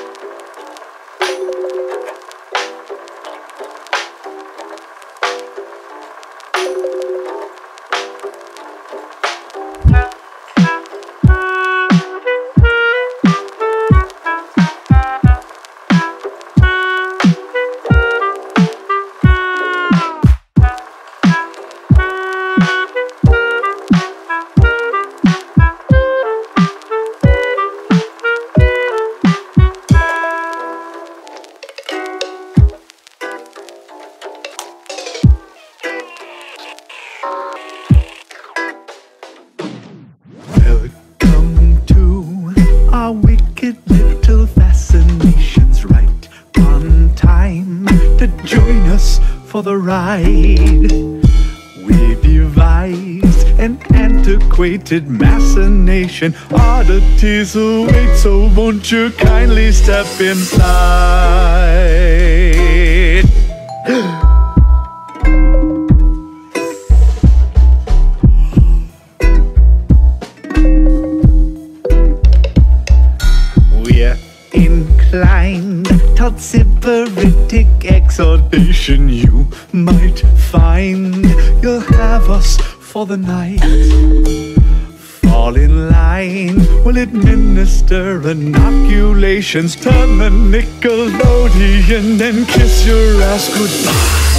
thank you. For the ride. We devised an antiquated machination. Oddities await, so won't you kindly step inside? Toward sybaritic exhortation. You might find you'll have us for the night. Fall in line, we'll administer inoculations. Turn the Nickelodeon and kiss your ass goodbye.